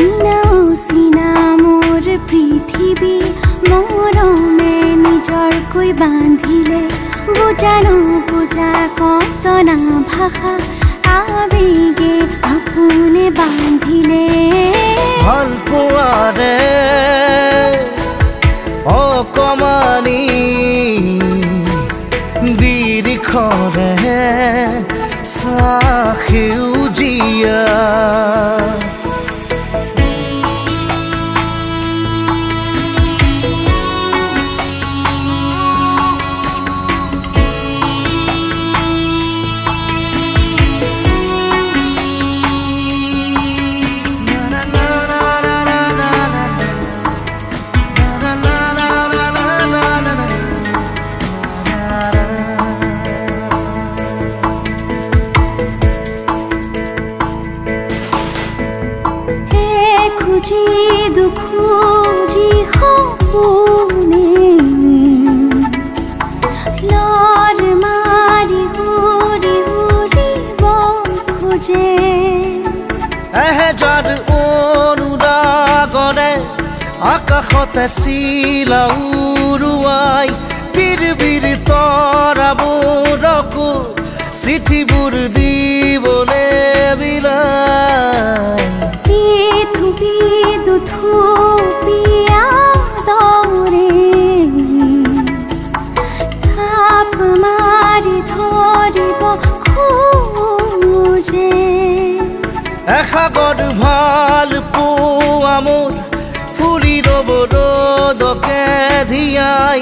চিনাও চিনা মোর পৃথিৱী মৰমে নিজৰকৈ বান্ধিলে বুজানো বুজা কতনা ভাষা আবেগে বান্ধিলে ভালো পোৱাৰে অকমানি বিৰিখৰে খুজি দুখুজি সপোনে লৰ মাৰি হুৰি হুৰিব খোজে এহেজাৰ অনুৰাগৰে আকাশতে চিলা উৰুৱাই তিৰবিৰ তৰাবোৰকো চিঠিবোৰ এসাগৰ ভাল পোৱা মোৰ ফুলি ৰ'ব ৰ'দকে ধিয়াই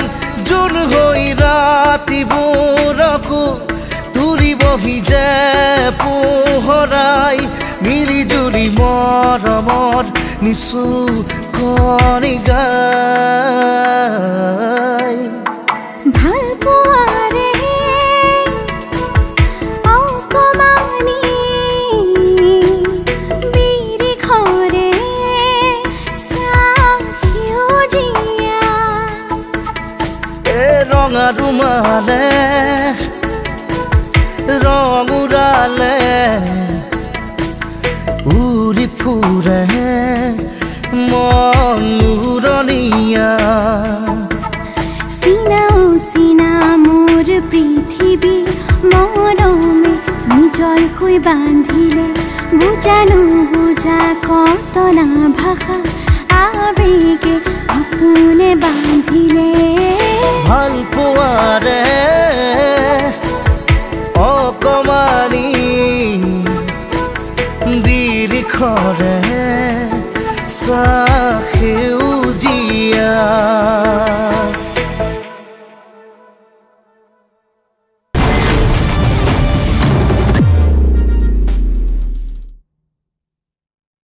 জোন হৈ ৰাতিবোৰকো তুলিবহি যে পোহৰাই মিলি জুলি মৰমৰ নিচু কণি গাই ৰঙা ৰুমালে, ৰং উৰালে, উৰি ফুৰে, মন উৰণীয়া চিনাও চিনা মোৰ পৃথিৱী, মৰমে নিজৰকৈ বান্ধিলে বুজা নুবুজা কতনা ভাষা আবেগে আপোনে বান্ধিলে। খৰে চাহেউজিয়া